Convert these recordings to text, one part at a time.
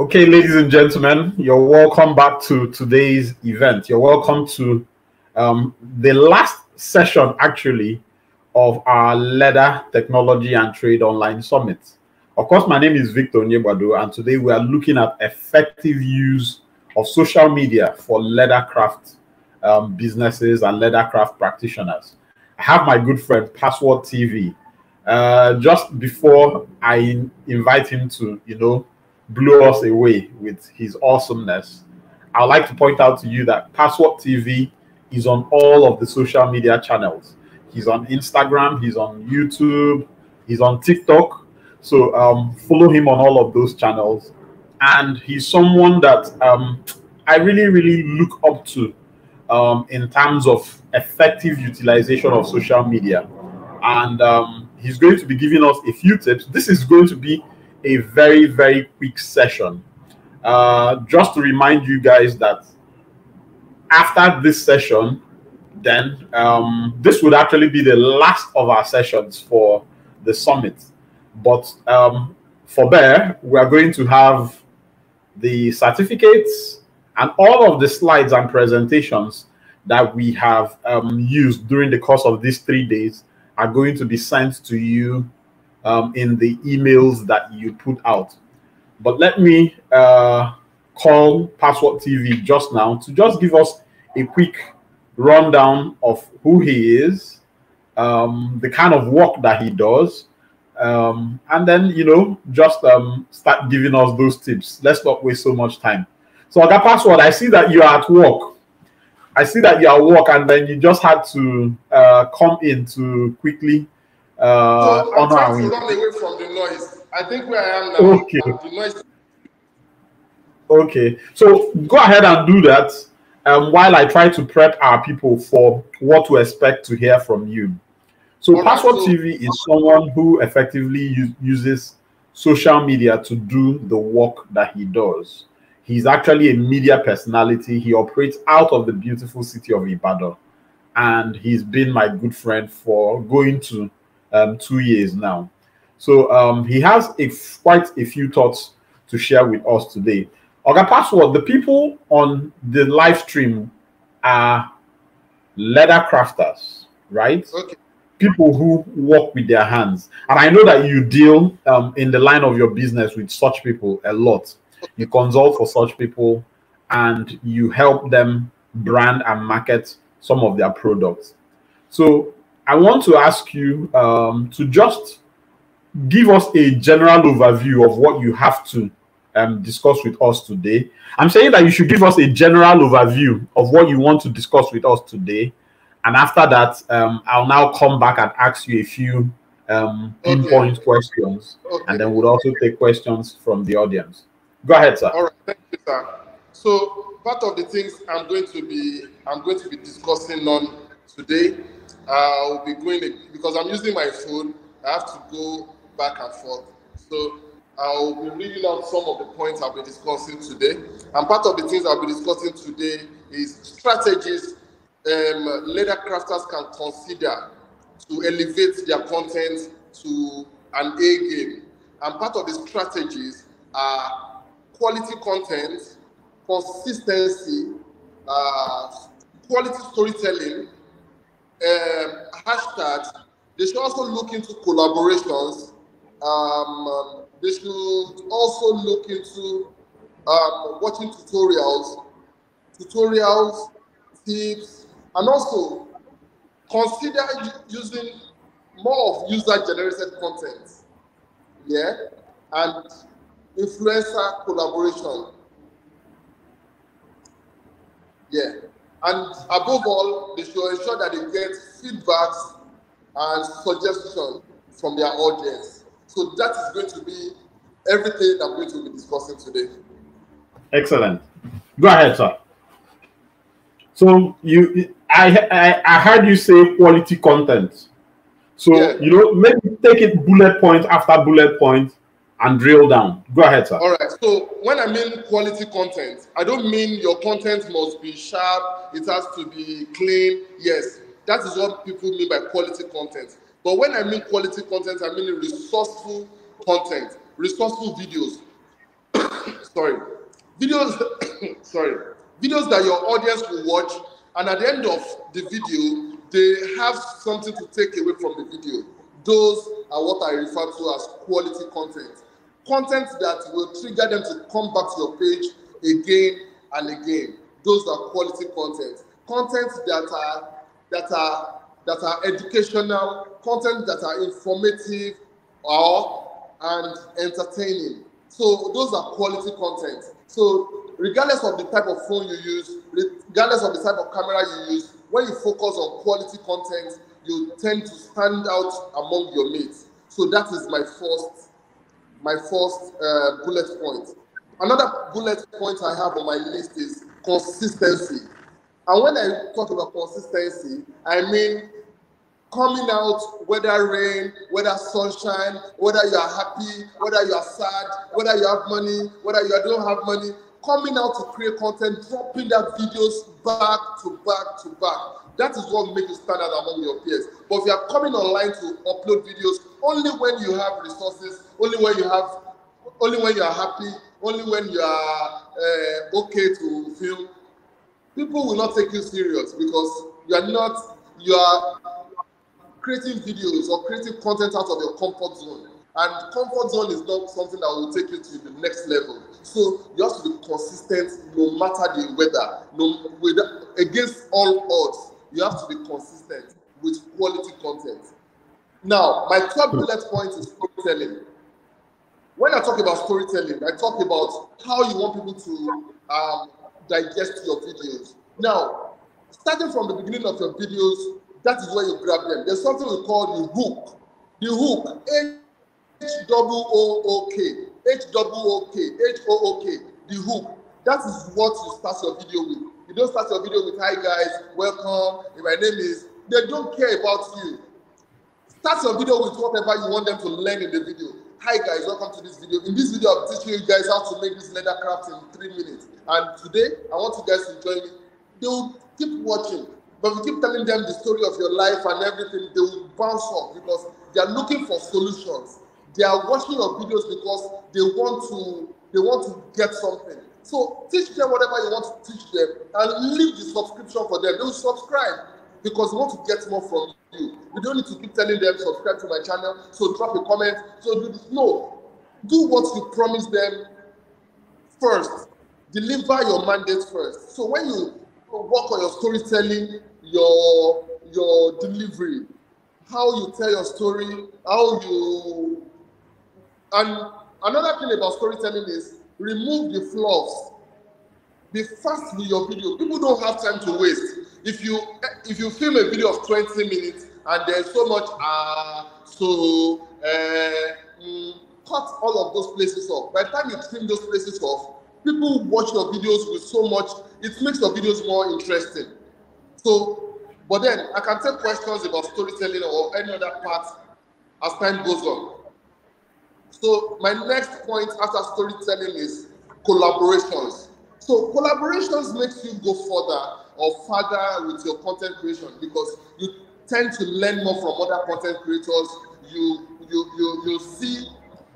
Okay, ladies and gentlemen, you're welcome back to today's event. You're welcome to um, the last session, actually, of our Leather Technology and Trade Online Summit. Of course, my name is Victor Nyebado, and today we are looking at effective use of social media for leathercraft um, businesses and leathercraft practitioners. I have my good friend Password TV. Uh, just before I invite him to, you know, blow us away with his awesomeness, I'd like to point out to you that Password TV is on all of the social media channels. He's on Instagram, he's on YouTube, he's on TikTok. So um, follow him on all of those channels. And he's someone that um, I really, really look up to um, in terms of effective utilization of social media. And um, he's going to be giving us a few tips. This is going to be a very, very quick session. Uh, just to remind you guys that after this session, then um, this would actually be the last of our sessions for the summit. But um, for Bear, we are going to have the certificates and all of the slides and presentations that we have um, used during the course of these three days are going to be sent to you um, in the emails that you put out. But let me uh, call Password TV just now to just give us a quick rundown of who he is, um, the kind of work that he does, um, and then you know just um, start giving us those tips. Let's not waste so much time. So, Oga Password, I see that you are at work. I see that you're at work, and then you just had to uh, come in to quickly uh, so I'm trying to run away from the noise. I think where I am now, Okay. the noise. Okay, so go ahead and do that um, while I try to prep our people for what to expect to hear from you. So, All right, Password so- TV is someone who effectively uses social media to do the work that he does. He's actually a media personality. He operates out of the beautiful city of Ibadan, and he's been my good friend for going to um, two years now. So um, he has a quite a few thoughts to share with us today. Oga Password, the people on the live stream are leather crafters, right? Okay. People who work with their hands. And I know that you deal um, in the line of your business with such people a lot. You consult for such people and you help them brand and market some of their products. So I want to ask you um, to just give us a general overview of what you have to um, discuss with us today. I'm saying that you should give us a general overview of what you want to discuss with us today. And after that, um, I'll now come back and ask you a few um, Okay. pinpoint questions. Okay. And then we'll also take questions from the audience. Go ahead, sir. All right, thank you, sir. So part of the things I'm going to be I'm going to be discussing on today, I'll be going because I'm using my phone. I have to go back and forth. So I'll be reading out some of the points I'll be discussing today. And part of the things I'll be discussing today is strategies um, leather crafters can consider to elevate their content to an A game. And part of the strategies are quality content, consistency, uh, quality storytelling, um, hashtags. They should also look into collaborations. Um, they should also look into um, watching tutorials, tutorials, tips, and also consider using more of user-generated content. Yeah, and influencer collaboration. Yeah, and above all, they should ensure that they get feedbacks and suggestions from their audience. So that is going to be everything that we will be discussing today. Excellent. Go ahead, sir. So you, I, I, I heard you say quality content. So Yeah. you know, maybe take it bullet point after bullet point and drill down. Go ahead, sir. All right. So when I mean quality content, I don't mean your content must be sharp. It has to be clean. Yes, that is what people mean by quality content. But when I mean quality content, I mean resourceful content, resourceful videos. sorry, videos, sorry, videos that your audience will watch, and at the end of the video, they have something to take away from the video. Those are what I refer to as quality content. Content that will trigger them to come back to your page again and again. Those are quality content. Content that are that are that are educational, content that are informative or and entertaining. So those are quality content. So regardless of the type of phone you use, regardless of the type of camera you use, when you focus on quality content, you tend to stand out among your mates. So that is my first, my first uh, bullet point. Another bullet point I have on my list is consistency. And when I talk about consistency, I mean coming out, whether rain, whether sunshine, whether you are happy, whether you are sad, whether you have money, whether you don't have money, coming out to create content, dropping that videos back to back to back. That is what makes you stand out among your peers. But if you are coming online to upload videos only when you have resources, only when you have, only when you are happy, only when you are uh, okay to film, people will not take you serious because you are not, you are creating videos or creating content out of your comfort zone. And comfort zone is not something that will take you to the next level. So you have to be consistent no matter the weather, no whether, against all odds. You have to be consistent with quality content. Now, my third bullet point is storytelling. When I talk about storytelling, I talk about how you want people to um, digest your videos. Now, starting from the beginning of your videos, that is where you grab them. There's something we call the hook. The hook, H W O O K, H W O K, H O O K, the hook. That is what you start your video with. You don't start your video with "Hi guys, welcome." My name is. They don't care about you. Start your video with whatever you want them to learn in the video. Hi guys, welcome to this video. In this video, I'm teaching you guys how to make this leather craft in three minutes. And today, I want you guys to join me. They will keep watching. But if you keep telling them the story of your life and everything, they will bounce off because they are looking for solutions. They are watching your videos because they want to they want to get something. So teach them whatever you want to teach them and leave the subscription for them. They will subscribe because we want to get more from you. We don't need to keep telling them subscribe to my channel, so drop a comment, so do this. No, do what you promise them first. Deliver your mandate first. So when you work on your storytelling, your your delivery, how you tell your story, how you and another thing about storytelling is remove the flaws. Be fast with your video. People don't have time to waste. If you if you film a video of 20 minutes and there's so much uh so uh, mm, cut all of those places off. By the time you trim those places off, people watch your videos with so much, it makes your videos more interesting. So, but then I can take questions about storytelling or any other part as time goes on. So my next point after storytelling is collaborations. So collaborations makes you go further or further with your content creation because you tend to learn more from other content creators. You you you you see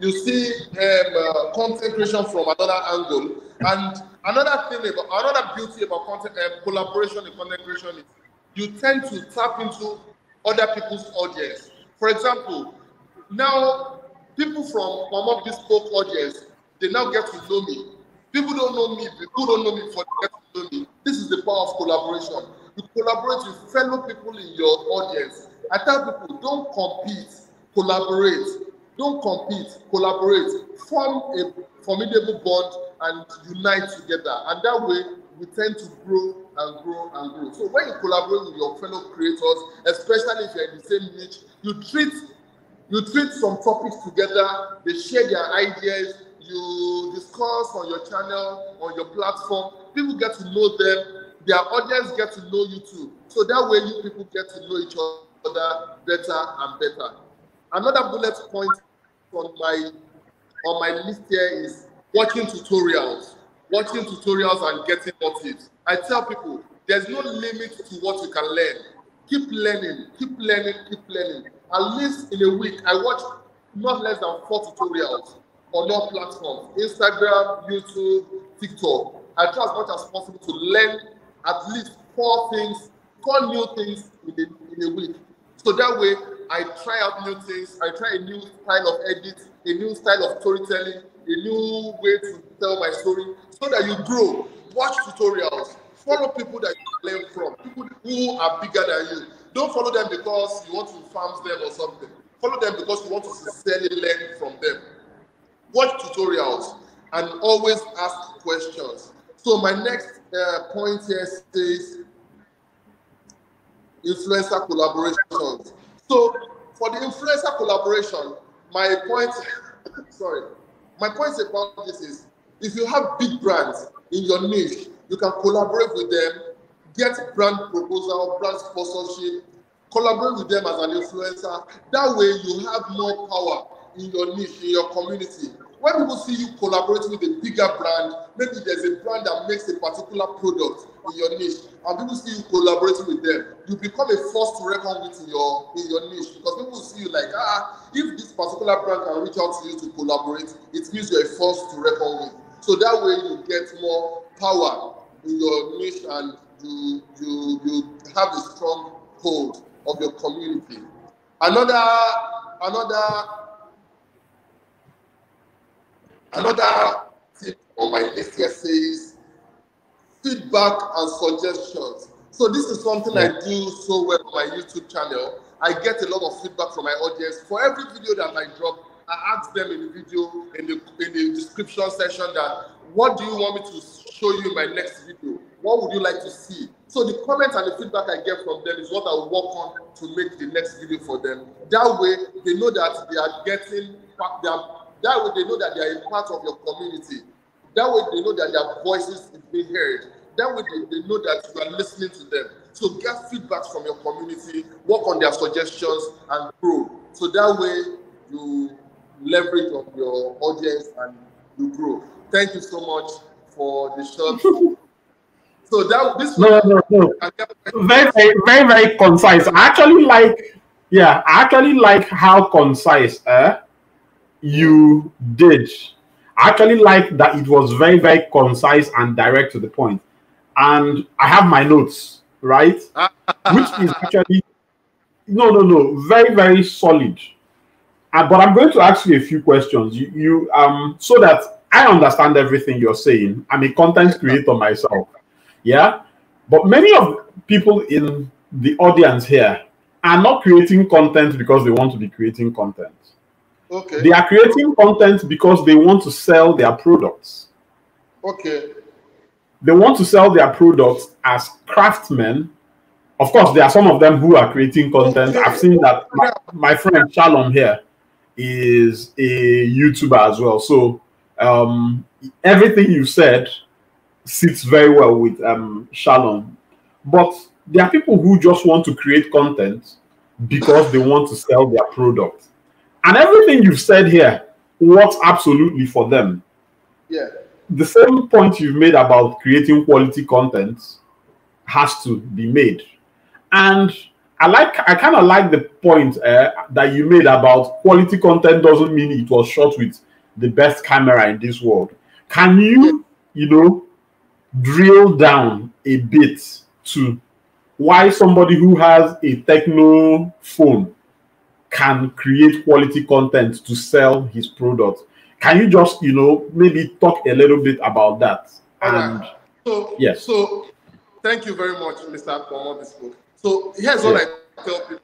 you see um, uh, content creation from another angle. And another thing about another beauty about content um, collaboration in content creation is you tend to tap into other people's audience. For example, now people from Mama Bespoke audience, they now get to know me. People don't know me, people don't know me for get to know me. This is the power of collaboration. You collaborate with fellow people in your audience. I tell people, don't compete, collaborate. Don't compete, collaborate, form a formidable bond and unite together. And that way, we tend to grow and grow and grow. So when you collaborate with your fellow creators, especially if you're in the same niche, you treat you treat some topics together, they share their ideas, you discuss on your channel, on your platform, people get to know them, their audience get to know you too. So that way you people get to know each other better and better. Another bullet point on my on my list here is watching tutorials, watching tutorials and getting more tips. I tell people there's no limit to what you can learn. Keep learning, keep learning, keep learning. At least in a week, I watch not less than four tutorials on all platforms Instagram, YouTube, TikTok. I try as much as possible to learn at least four things, four new things in a, in a week. So that way, I try out new things. I try a new style of edit, a new style of storytelling, a new way to tell my story, so that you grow. Watch tutorials. Follow people that you learn from, people who are bigger than you. Don't follow them because you want to farm them or something. Follow them because you want to sincerely learn from them. Watch tutorials and always ask questions. So my next uh, point here says influencer collaborations. So for the influencer collaboration, my point, sorry, my point about this is if you have big brands in your niche, you can collaborate with them, get brand proposal, brand sponsorship, collaborate with them as an influencer. That way you have more power in your niche, in your community. When people see you collaborating with a bigger brand, maybe there's a brand that makes a particular product in your niche, and people see you collaborating with them, you become a force to reckon with in your in your niche because people see you like ah, if this particular brand can reach out to you to collaborate, it means you're a force to reckon with. So that way you get more power in your niche and you you you have a strong hold of your community. Another another Another tip on my list here says feedback and suggestions. So this is something I do so well on my YouTube channel. I get a lot of feedback from my audience. For every video that I drop, I ask them in the video, in the in the description section that what do you want me to show you in my next video? What would you like to see? So the comments and the feedback I get from them is what I work on to make the next video for them. That way, they know that they are getting, they are that way they know that they are a part of your community. That way they know that their voices is being heard. That way they, they know that you are listening to them. So get feedback from your community, work on their suggestions and grow. So that way you leverage on your audience and you grow. Thank you so much for the short. so that this no, no, no. Very, very, very, very concise. I actually like, yeah, I actually like how concise. Eh? you did. I actually like that it was very, very concise and direct to the point. And I have my notes, right? Which is actually no, no, no, very, very solid. Uh, but I'm going to ask you a few questions. You, you um, so that I understand everything you're saying. I'm a content creator myself, yeah. But many of people in the audience here are not creating content because they want to be creating content. Okay. They are creating content because they want to sell their products. Okay. They want to sell their products as craftsmen. Of course, there are some of them who are creating content. I've seen that my, my, friend Shalom here is a YouTuber as well. So um, everything you said sits very well with um, Shalom. But there are people who just want to create content because they want to sell their product. And everything you've said here works absolutely for them. Yeah. The same point you've made about creating quality content has to be made. And I like, I kind of like the point uh, that you made about quality content doesn't mean it was shot with the best camera in this world. Can you, you know, drill down a bit to why somebody who has a Tecno phone can create quality content to sell his product. Can you just, you know, maybe talk a little bit about that? And right. so, yes. So, thank you very much, Mr. Kpomo Bespoke. So, here's what I tell people: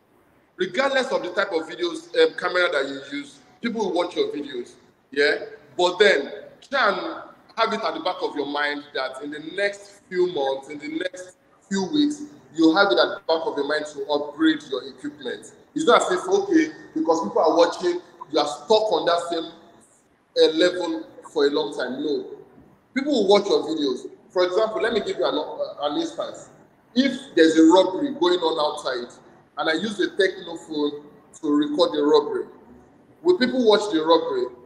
regardless of the type of videos, um, camera that you use, people will watch your videos. Yeah, but then can have it at the back of your mind that in the next few months, in the next few weeks, you have it at the back of your mind to upgrade your equipment. It's not as if, okay, because people are watching, you are stuck on that same uh, level for a long time. No. People will watch your videos. For example, let me give you an, uh, an instance. If there's a robbery going on outside, and I use a Tecno phone to record the robbery, will people watch the robbery?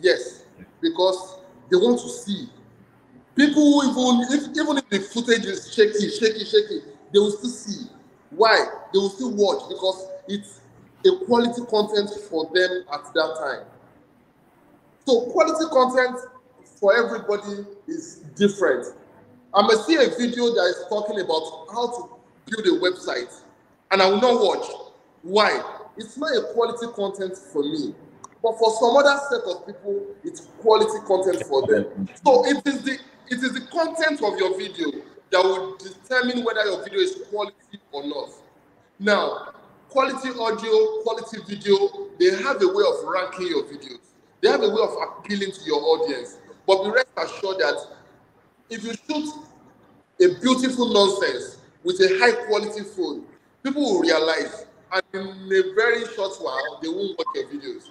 Yes, because they want to see. People even if even if the footage is shaky, shaky, shaky, they will still see. Why? They will still watch because it's a quality content for them at that time. So quality content for everybody is different. I may see a video that is talking about how to build a website, and I will not watch. Why? It's not a quality content for me. But for some other set of people, it's quality content for them. So it is the it is the content of your video that will determine whether your video is quality or not. Now, quality audio, quality video, they have a way of ranking your videos. They have a way of appealing to your audience. But be rest assured that if you shoot a beautiful nonsense with a high quality phone, people will realize, and in a very short while, they won't watch your videos.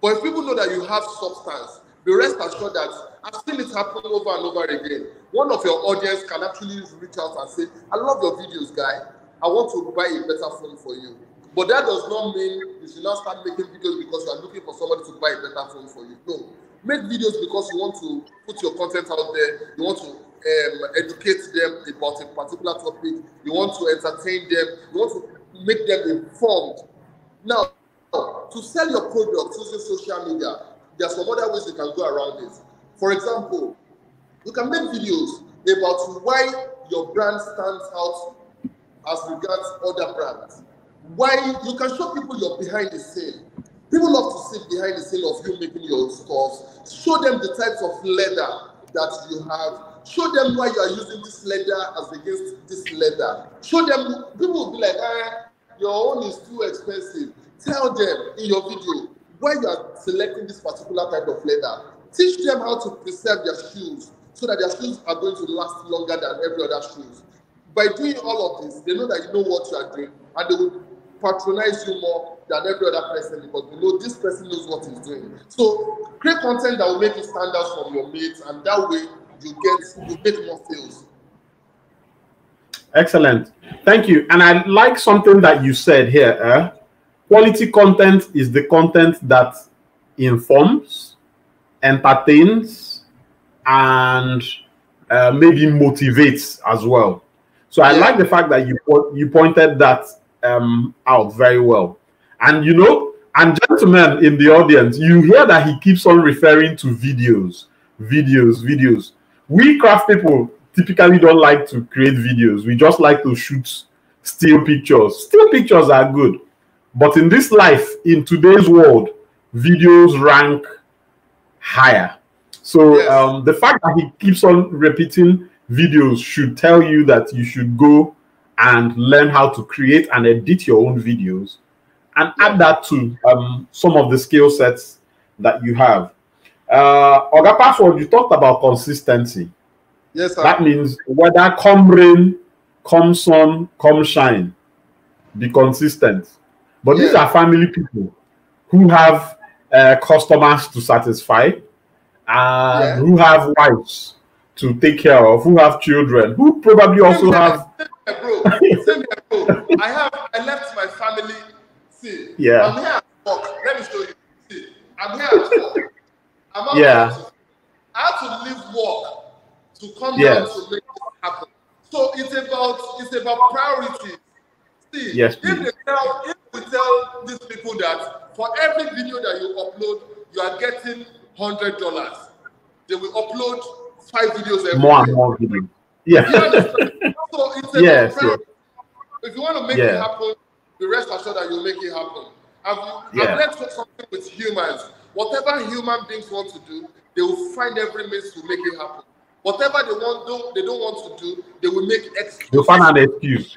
But if people know that you have substance, be rest assured that I've seen it happen over and over again. One of your audience can actually reach out and say, I love your videos, guy. I want to buy a better phone for you. But that does not mean you should not start making videos because you are looking for somebody to buy a better phone for you. No. Make videos because you want to put your content out there, you want to um, educate them about a particular topic, you want to entertain them, you want to make them informed. Now, to sell your product using social media, there are some other ways you can go around it. For example, you can make videos about why your brand stands out as regards other brands. Why you can show people your behind the scene. People love to see behind the scene of you making your stuff. Show them the types of leather that you have. Show them why you are using this leather as against this leather. Show them, people will be like, eh, your own is too expensive. Tell them in your video why you are selecting this particular type of leather. Teach them how to preserve their shoes so that their shoes are going to last longer than every other shoes. By doing all of this, they know that you know what you are doing and they will patronize you more than every other person because they know this person knows what he's doing. So create content that will make you stand out from your mates and that way you get you get more sales. Excellent. Thank you. And I like something that you said here. Eh? Quality content is the content that informs, entertains, and uh, maybe motivates as well. So I like the fact that you you pointed that um, out very well. And you know, and gentlemen in the audience, you hear that he keeps on referring to videos, videos, videos. We craft people typically don't like to create videos. We just like to shoot still pictures. Still pictures are good. But in this life, in today's world, videos rank higher. So yes. um, the fact that he keeps on repeating videos should tell you that you should go and learn how to create and edit your own videos and add that to um, some of the skill sets that you have. Uh, Oga Password, you talked about consistency. Yes, sir. That means whether come rain, come sun, come shine, be consistent. But yeah. these are family people who have uh, customers to satisfy, and yeah. who have wives to take care of, who have children, who probably also have. bro. bro. I have. I left my family. See, yeah. I'm here at work. Let me show you. See, I'm here at work. I'm out yeah. I have to leave work to come yes. down to make it happen. So it's about it's about priority. See, yes, if they tell if we tell these people that for every video that you upload, you are getting hundred dollars, they will upload five videos every more and more videos. Yeah. so it's about yes, yes. If you want to make yeah. it happen, the rest assured that you'll make it happen. I've, yeah. I've learned something with humans. Whatever human beings want to do, they will find every means to make it happen. Whatever they want, do, they don't want to do, they will make excuses. You'll find an excuse.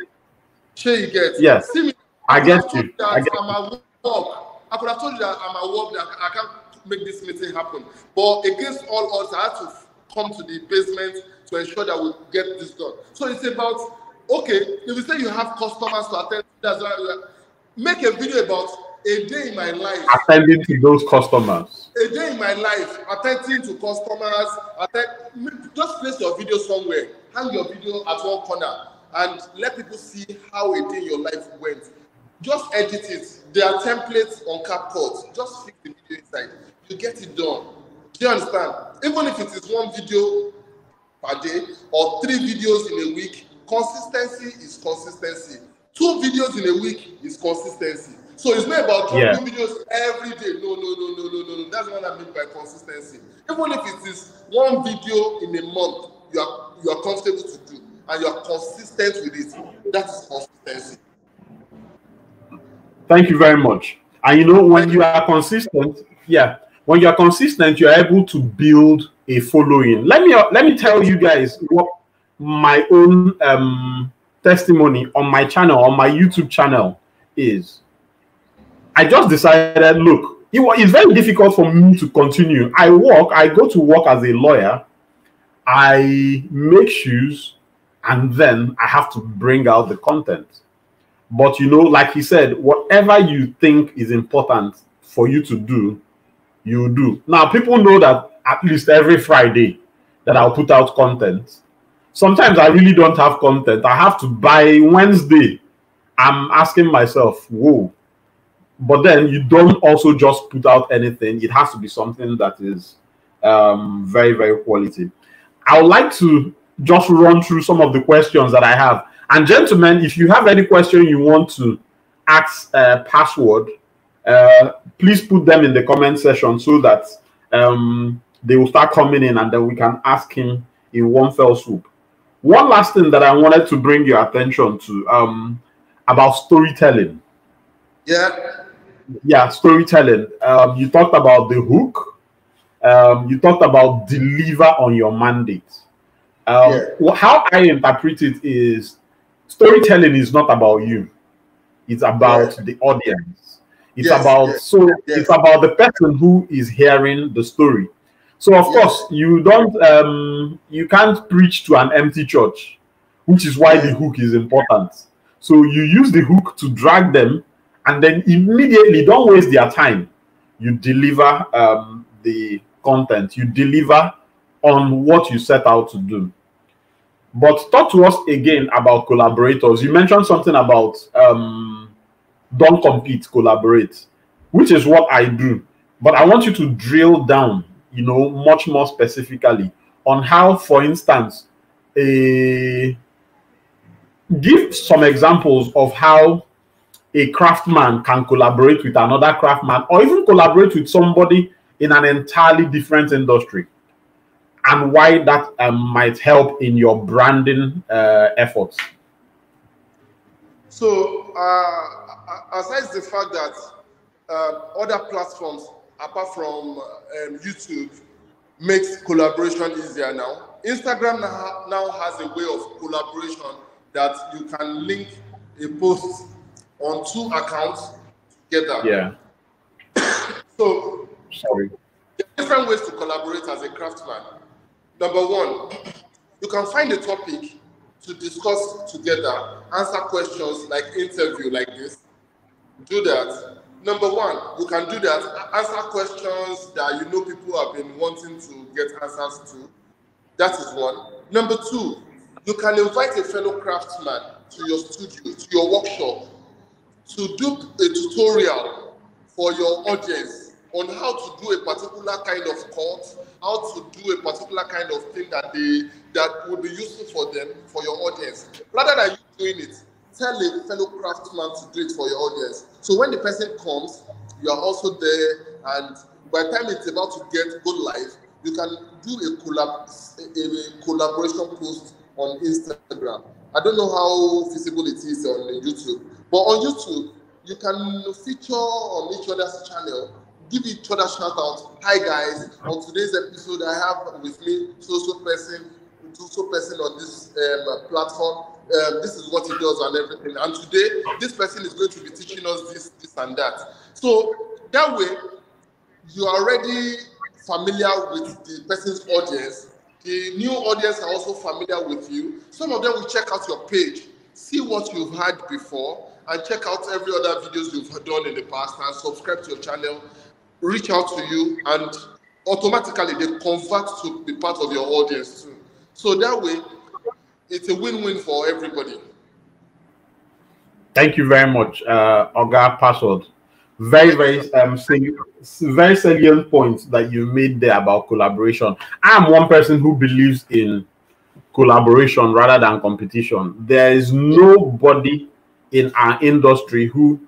Sure, you get. Yes. See me. I, I get you. I get I'm work. I could have told you that I'm at work that I can't make this meeting happen. But against all odds, I had to come to the basement to ensure that we get this done. So it's about okay. If you say you have customers to attend, that's why uh, make a video about a day in my life. Attending to those customers. A day in my life, attending to customers. Attend, just place your video somewhere. Hang your video at one corner and let people see how a day in your life went. Just edit it. There are templates on CapCut. Just fix the video inside. You get it done. Do you understand? Even if it is one video per day or three videos in a week, consistency is consistency. Two videos in a week is consistency. So it's not about yeah. videos every day. No, no, no, no, no, no, no. That's what I mean by consistency. Even if it is one video in a month, you are you are comfortable to do and you are consistent with it. That is consistency. Thank you very much. And you know, when you are consistent, yeah, when you are consistent, you are able to build a following. Let me let me tell you guys what my own um, testimony on my channel, on my YouTube channel, is. I just decided, look, it, was, it's very difficult for me to continue. I work, I go to work as a lawyer, I make shoes, and then I have to bring out the content. But you know, like he said, whatever you think is important for you to do, you do. Now, people know that at least every Friday that I'll put out content. Sometimes I really don't have content. I have to buy Wednesday. I'm asking myself, whoa. But then you don't also just put out anything. It has to be something that is um, very, very quality. I would like to just run through some of the questions that I have. And gentlemen, if you have any question you want to ask uh, password, uh, please put them in the comment section so that um, they will start coming in and then we can ask him in one fell swoop. One last thing that I wanted to bring your attention to um, about storytelling. Yeah. Yeah, storytelling. Um, you talked about the hook. Um, you talked about deliver on your mandate. Um, yeah. How I interpret it is storytelling is not about you, it's about yeah. the audience. It's yes, about yes, so yes. it's about the person who is hearing the story. So of course you don't um you can't preach to an empty church, which is why the hook is important. So you use the hook to drag them, and then immediately don't waste their time. You deliver um, the content. You deliver on what you set out to do. But talk to us again about collaborators. You mentioned something about um, don't compete, collaborate, which is what I do. But I want you to drill down, you know, much more specifically on how, for instance, a give some examples of how a craftsman can collaborate with another craftsman or even collaborate with somebody in an entirely different industry and why that um, might help in your branding uh, efforts so uh, aside the fact that uh, other platforms apart from um, youtube makes collaboration easier now instagram now, now has a way of collaboration that you can link a post on two accounts together. Yeah. so sorry. different ways to collaborate as a craftsman. Number one, you can find a topic to discuss together, answer questions like interview like this. Do that. Number one, you can do that. Answer questions that you know people have been wanting to get answers to. That is one. Number two, you can invite a fellow craftsman to your studio, to your workshop, to do a tutorial for your audience on how to do a particular kind of cut, how to do a particular kind of thing that they that would be useful for them, for your audience. Rather than you doing it, tell a fellow craftsman to do it for your audience. So when the person comes, you are also there, and by the time it's about to get good live, you can do a collab a, a collaboration post on Instagram. I don't know how feasible it is on YouTube, but on YouTube, you can feature on each other's channel, give each other shout out. Hi guys, on today's episode, I have with me so so person, so so person on this um, platform. Um, this is what he does and everything. And today, this person is going to be teaching us this, this and that. So that way, you are already familiar with the person's audience the new audience are also familiar with you. Some of them will check out your page, see what you've had before, and check out every other videos you've done in the past and subscribe to your channel, reach out to you, and automatically they convert to be part of your audience too. So that way, it's a win-win for everybody. Thank you very much, uh, Oga Password very very um very salient points that you made there about collaboration i'm one person who believes in collaboration rather than competition there is nobody in our industry who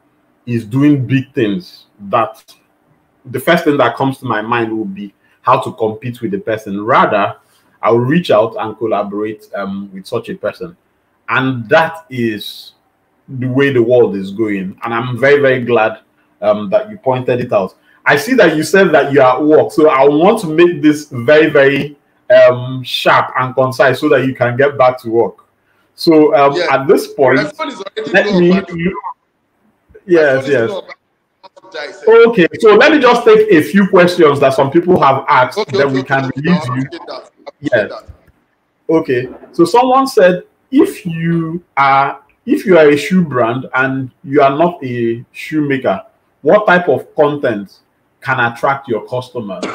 is doing big things, that the first thing that comes to my mind will be how to compete with the person. Rather, I'll reach out and collaborate um, with such a person. And that is the way the world is going. And I'm very, very glad um, that you pointed it out. I see that you said that you are at work. So I want to make this very, very um, sharp and concise so that you can get back to work. So um, yeah. at this point, let me. Yes, yes. Okay, so let me just take a few questions that some people have asked, okay, then okay, we can okay, release you. Yes. Okay, so someone said if you are if you are a shoe brand and you are not a shoemaker, what type of content can attract your customers?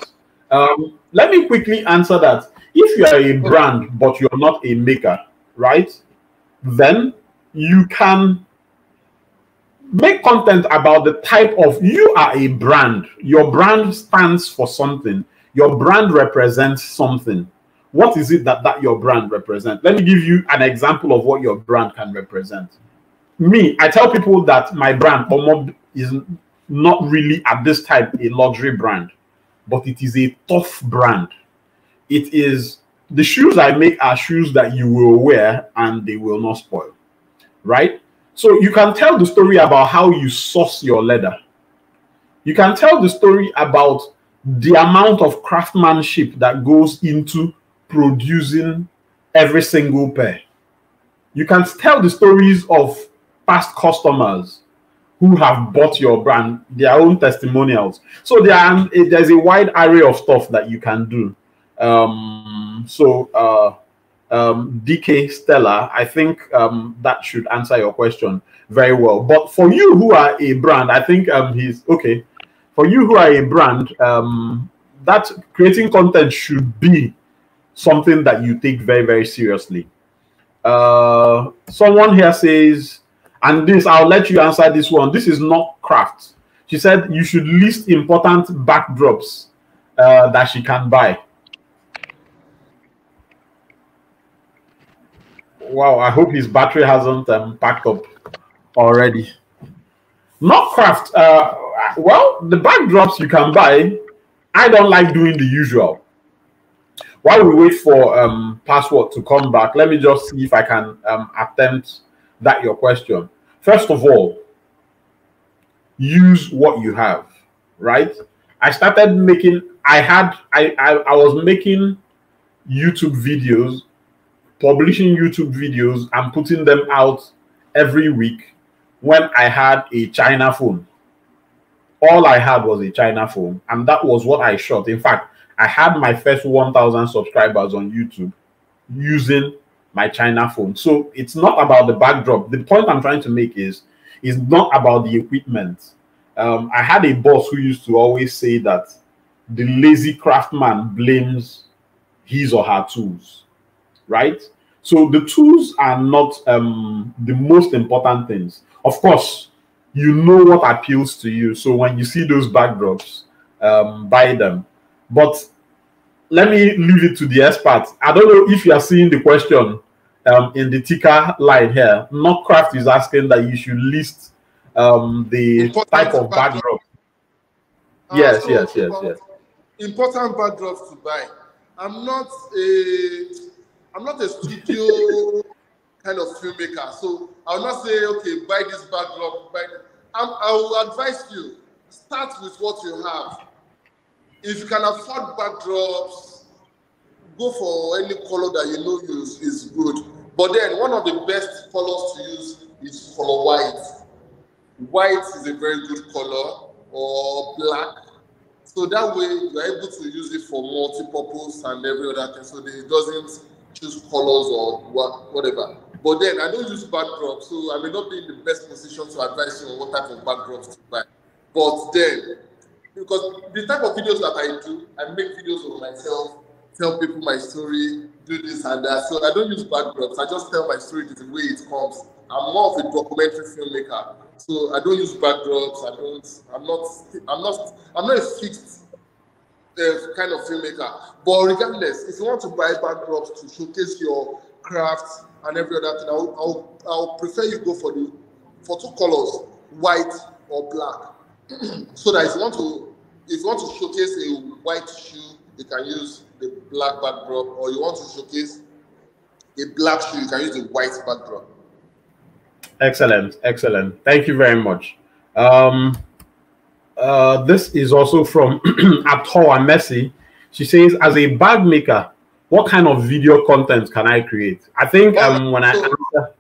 Um, let me quickly answer that. If you are a brand but you're not a maker, right? Then you can make content about the type of you are a brand. Your brand stands for something. Your brand represents something. What is it that that your brand represents? Let me give you an example of what your brand can represent. Me, I tell people that my brand is not really at this time a luxury brand, but it is a tough brand. It is the shoes I make are shoes that you will wear and they will not spoil, right? So you can tell the story about how you source your leather. You can tell the story about the amount of craftsmanship that goes into producing every single pair. You can tell the stories of past customers who have bought your brand, their own testimonials. So there are, there's a wide array of stuff that you can do. Um, so uh, um, DK Stella, I think um, that should answer your question very well. But for you who are a brand, I think um, he's okay. For you who are a brand, um, that creating content should be something that you take very, very seriously. Uh, someone here says, and this, I'll let you answer this one. This is not craft. She said you should list important backdrops uh, that she can buy. Wow, I hope his battery hasn't um, packed up already. Not craft. Uh, well, the backdrops you can buy. I don't like doing the usual. While we wait for um, password to come back, let me just see if I can um, attempt that your question. First of all, use what you have, right? I started making. I had. I I, I was making YouTube videos publishing YouTube videos and putting them out every week when I had a China phone. All I had was a China phone, and that was what I shot. In fact, I had my first 1,000 subscribers on YouTube using my China phone. So it's not about the backdrop. The point I'm trying to make is, it's not about the equipment. Um, I had a boss who used to always say that the lazy craftsman blames his or her tools right? So the tools are not um, the most important things. Of course, you know what appeals to you. So when you see those backdrops, um, buy them. But let me leave it to the experts. I don't know if you are seeing the question um, in the ticker line here. Notcraft is asking that you should list um, the important type of backdrop. Uh, yes, so yes, yes, yes. Important backdrops to buy. I'm not a I'm not a studio kind of filmmaker, so I'll not say, okay, buy this backdrop. Buy I'm, I will advise you start with what you have. If you can afford backdrops, go for any color that you know is, is good. But then one of the best colors to use is color white. White is a very good color, or black. So that way you're able to use it for multi-purpose and every other thing. So it doesn't choose colors or what, whatever. But then I don't use backdrops, so I may not be in the best position to advise you on what type of backdrops to buy. But then, because the type of videos that I do, I make videos of myself, tell people my story, do this and that. So I don't use backdrops. I just tell my story the way it comes. I'm more of a documentary filmmaker, so I don't use backdrops. I don't. I'm not. I'm not. I'm not a fixed kind of filmmaker. But regardless, if you want to buy backdrops to showcase your craft and every other thing, I'll, I'll, I'll prefer you go for the for two colors, white or black. so that if you want to if you want to showcase a white shoe, you can use the black backdrop, or you want to showcase a black shoe, you can use the white backdrop. Excellent, excellent. Thank you very much. Um, uh, this is also from Atoa Messi. She says, as a bag maker, what kind of video content can I create? I think um, when I answer,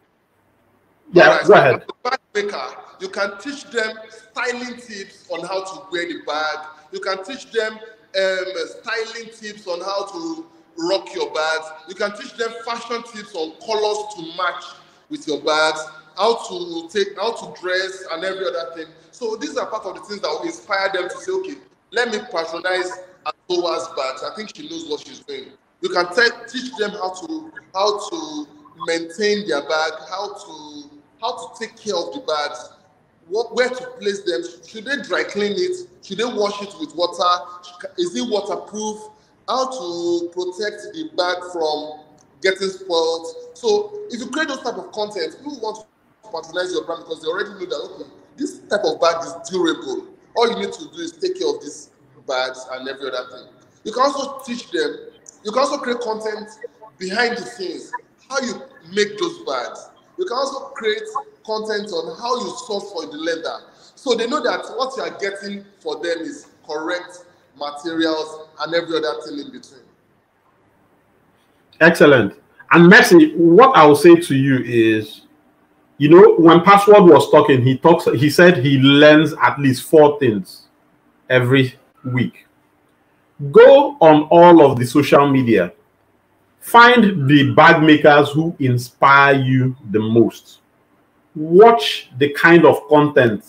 yeah, go ahead. Bag maker, you can teach them styling tips on how to wear the bag. You can teach them um, styling tips on how to rock your bags. You can teach them fashion tips on colors to match with your bags, how to take, how to dress, and every other thing. So these are part of the things that will inspire them to say, okay, let me patronize Atoa's bags. I think she knows what she's doing. You can teach them how to how to maintain their bag, how to how to take care of the bags, what, where to place them. Should they dry clean it? Should they wash it with water? Is it waterproof? How to protect the bag from getting spoiled. So if you create those type of content, people want patronize your brand because they already know that okay, this type of bag is durable. All you need to do is take care of these bags and every other thing. You can also teach them, you can also create content behind the scenes, how you make those bags. You can also create content on how you source for the leather. So they know that what you are getting for them is correct materials and every other thing in between. Excellent. And Messi, what I will say to you is, you know, when Password was talking, he talks, he said he learns at least four things every week. Go on all of the social media, find the bag makers who inspire you the most. Watch the kind of content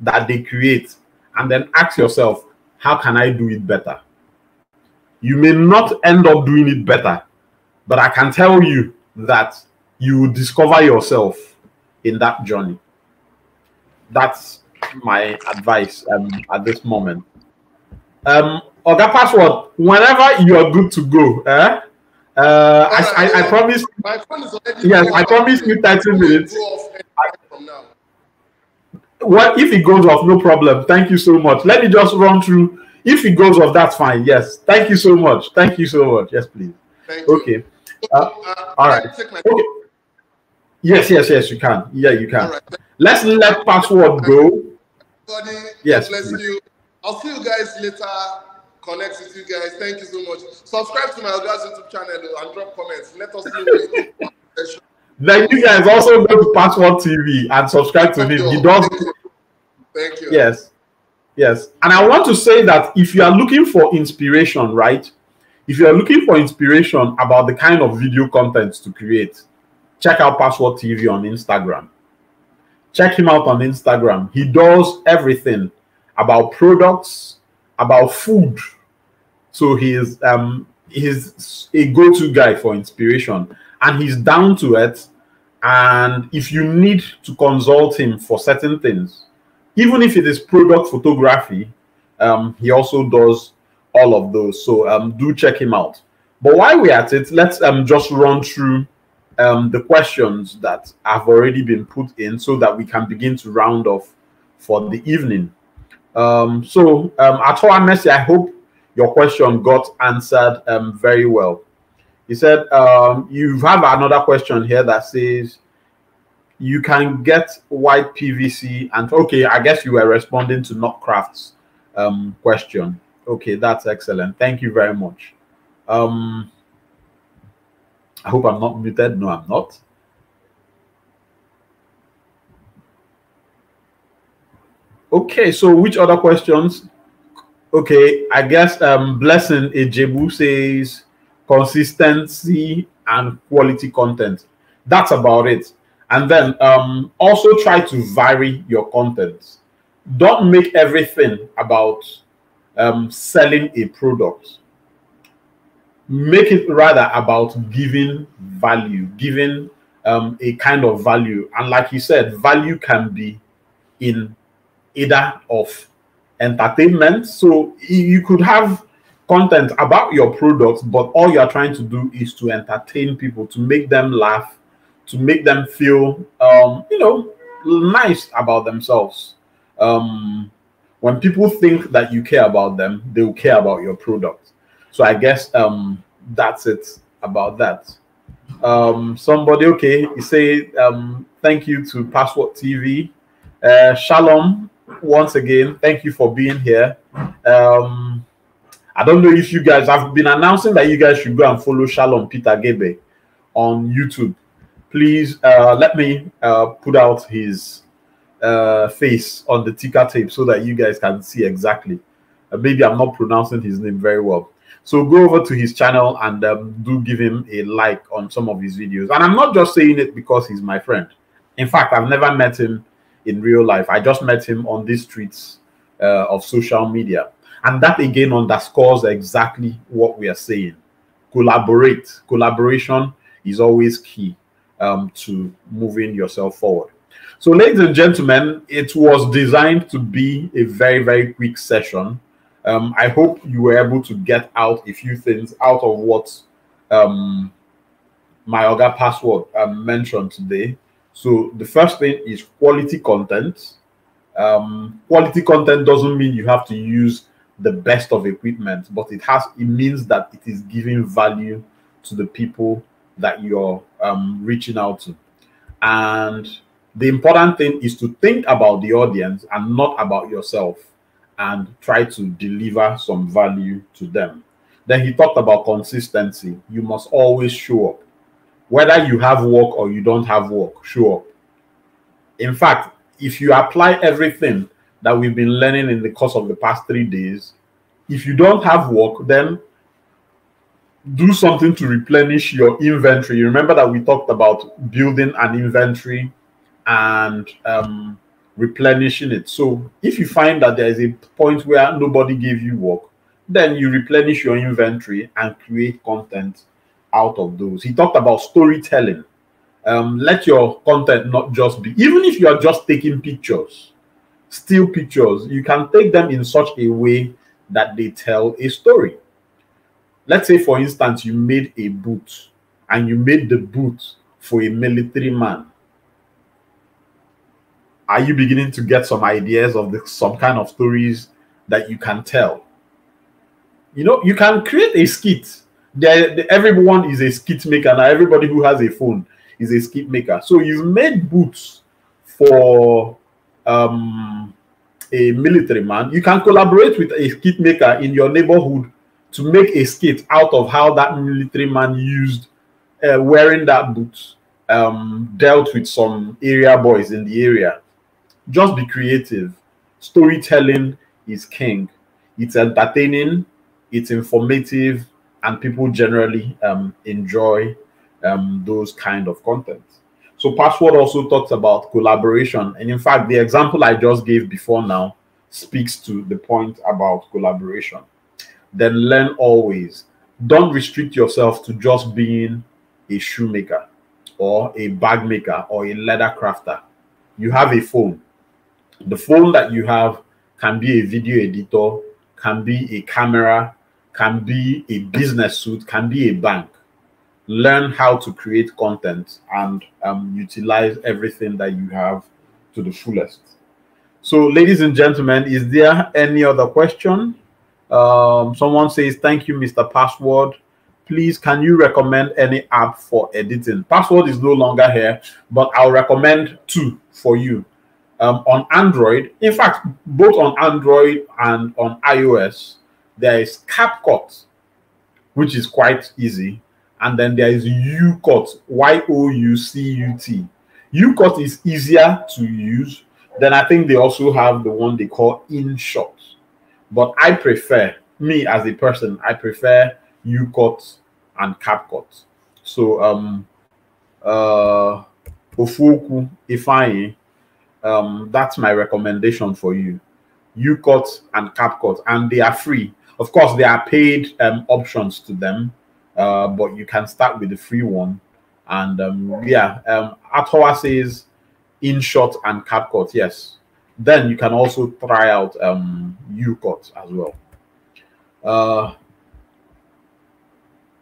that they create, and then ask yourself, how can I do it better? You may not end up doing it better, but I can tell you that you discover yourself in that journey. That's my advice um, at this moment. Um, Oga Password, whenever you are good to go, eh? Uh, I, I, I, promise. My phone is already. Yes, I promise you 30 minutes. What if it goes off? No problem. Thank you so much. Let me just run through. If it goes off, that's fine. Yes. Thank you so much. Thank you so much. Yes, please. Thank okay. Uh, uh, all right. Okay. Yes, yes, yes, you can. Yeah, you can. Right. Let's let password go. Everybody, yes. Bless you. I'll see you guys later. Connect with you guys. Thank you so much. Subscribe to my Oga's YouTube channel and drop comments. Let us know. then you guys also go to Password TV and subscribe to him. He does. Thank you. Yes. Yes. And I want to say that if you are looking for inspiration, right? If you are looking for inspiration about the kind of video content to create, check out Password TV on Instagram. Check him out on Instagram. He does everything about products, about food. So he's um he's a go-to guy for inspiration and he's down to it. And if you need to consult him for certain things, even if it is product photography, um, he also does all of those. So um, do check him out. But while we're at it, let's um, just run through um, the questions that have already been put in so that we can begin to round off for the evening. Um, so, um, Atoa Messi, I hope your question got answered um, very well. He said, um, you have another question here that says, you can get white PVC and okay, I guess you were responding to Notcraft's um, question. Okay, that's excellent. Thank you very much. Um, I hope I'm not muted. No, I'm not. Okay, so which other questions? Okay, I guess um, Blessing Ejebu says consistency and quality content. That's about it. And then um, also try to vary your content. Don't make everything about um, selling a product. Make it rather about giving value, giving um, a kind of value. And like you said, value can be in either of entertainment. So you could have content about your products, but all you're trying to do is to entertain people, to make them laugh, to make them feel, um, you know, nice about themselves. um, when people think that you care about them, they will care about your product. So I guess um, that's it about that. Um, somebody, okay, you say um, thank you to Password TV. Uh, shalom, once again, thank you for being here. Um, I don't know if you guys have been announcing that you guys should go and follow Shalom Peter Gebe on YouTube. Please uh, let me uh, put out his uh, face on the ticker tape so that you guys can see exactly. Uh, maybe I'm not pronouncing his name very well. So go over to his channel and um, do give him a like on some of his videos. And I'm not just saying it because he's my friend. In fact, I've never met him in real life. I just met him on these streets uh, of social media. And that again underscores exactly what we are saying. Collaborate. Collaboration is always key um, to moving yourself forward. So, ladies and gentlemen, it was designed to be a very, very quick session. Um, I hope you were able to get out a few things out of what um, my other password um, mentioned today. So, the first thing is quality content. Um, quality content doesn't mean you have to use the best of equipment, but it has it means that it is giving value to the people that you're um, reaching out to. And the important thing is to think about the audience and not about yourself and try to deliver some value to them. Then he talked about consistency. You must always show up. Whether you have work or you don't have work, show up. In fact, if you apply everything that we've been learning in the course of the past three days, if you don't have work, then do something to replenish your inventory. Remember that we talked about building an inventory and um, replenishing it. So if you find that there is a point where nobody gave you work, then you replenish your inventory and create content out of those. He talked about storytelling. Um, let your content not just be, even if you are just taking pictures, still pictures, you can take them in such a way that they tell a story let's say for instance you made a boot and you made the boot for a military man are you beginning to get some ideas of the, some kind of stories that you can tell? You know you can create a skit. There everyone is a skit maker now. Everybody who has a phone is a skit maker. So you've made boots for um, a military man. You can collaborate with a skit maker in your neighborhood to make a skit out of how that military man used uh, wearing that boot um, dealt with some area boys in the area. Just be creative. Storytelling is king. It's entertaining, it's informative, and people generally um, enjoy um, those kind of content. So Password also talks about collaboration. And in fact, the example I just gave before now speaks to the point about collaboration then learn always. Don't restrict yourself to just being a shoemaker or a bag maker or a leather crafter. You have a phone. The phone that you have can be a video editor, can be a camera, can be a business suit, can be a bank. Learn how to create content and um, utilize everything that you have to the fullest. So, ladies and gentlemen, is there any other question? Um, someone says, Thank you, Mr. Password. Please, can you recommend any app for editing? Password is no longer here, but I'll recommend two for you. Um, on Android, in fact, both on Android and on iOS, there is CapCut, which is quite easy. And then there is YouCut, Y O U C U T. YouCut is easier to use. Then I think they also have the one they call InShot. But I prefer, me as a person, I prefer YouCut and CapCut. So um uh Ofuoku Ifeanyi, um, that's my recommendation for you. YouCut and CapCut, and they are free. Of course, there are paid um, options to them, uh, but you can start with the free one. And um, yeah, um, Atoa says InShot and CapCut. Yes, then you can also try out um, YouCut as well. Uh,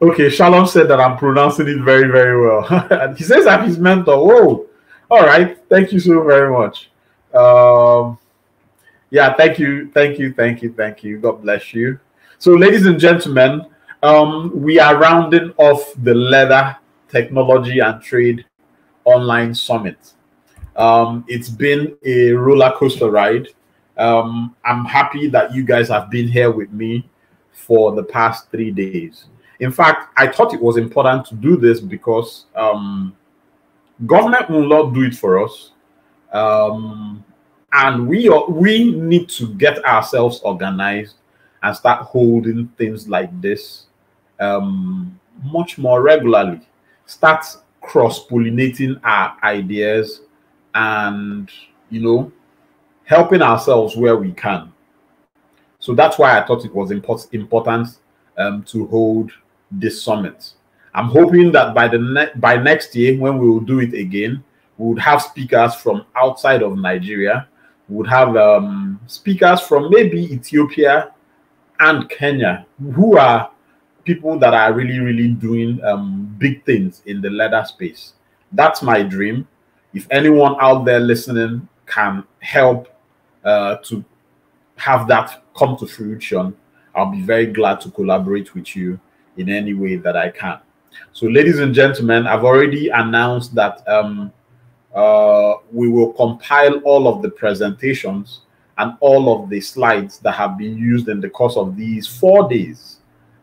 okay, Shalom said that I'm pronouncing it very, very well. he says I'm his mentor. Whoa. All right. Thank you so very much. Um, Yeah, thank you, thank you, thank you, thank you. God bless you. So, ladies and gentlemen, um, we are rounding off the leather technology and trade online summit. Um, it's been a roller coaster ride. Um, I'm happy that you guys have been here with me for the past three days. In fact, I thought it was important to do this because um, government will not do it for us. Um, and we are, we need to get ourselves organized and start holding things like this um, much more regularly. Start cross pollinating our ideas and, you know, helping ourselves where we can. So that's why I thought it was import important um, to hold this summit. I'm hoping that by the ne by next year, when we will do it again, we would have speakers from outside of Nigeria. We would have um, speakers from maybe Ethiopia and Kenya, who are people that are really, really doing um, big things in the leather space. That's my dream. If anyone out there listening can help uh, to have that come to fruition, I'll be very glad to collaborate with you in any way that I can. So, ladies and gentlemen, I've already announced that um, uh, we will compile all of the presentations and all of the slides that have been used in the course of these four days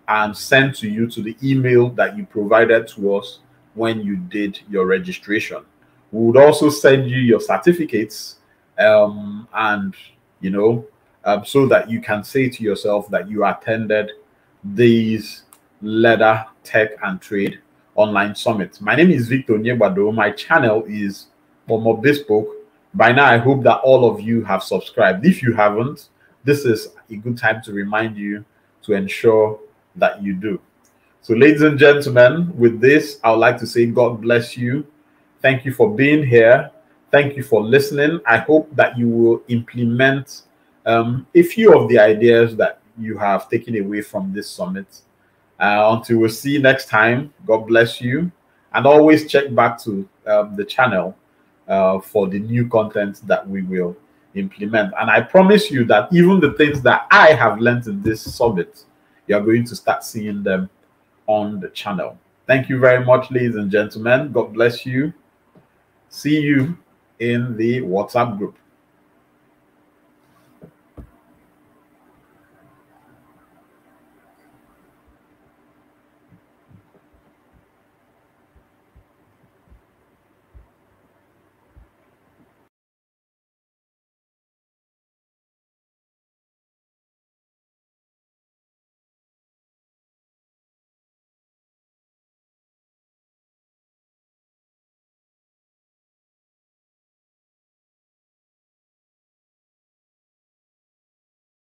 and sent to you to the email that you provided to us when you did your registration. We would also send you your certificates um, and, you know, um, so that you can say to yourself that you attended these leather tech and trade online Summit. My name is Victor Nyebado. My channel is Kpomo Bespoke. By now, I hope that all of you have subscribed. If you haven't, this is a good time to remind you to ensure that you do. So, ladies and gentlemen, with this, I would like to say God bless you. Thank you for being here. Thank you for listening. I hope that you will implement um, a few of the ideas that you have taken away from this summit. Uh, until we see you next time, God bless you. And always check back to um, the channel uh, for the new content that we will implement. And I promise you that even the things that I have learned in this summit, you're going to start seeing them on the channel. Thank you very much, ladies and gentlemen. God bless you. See you in the WhatsApp group.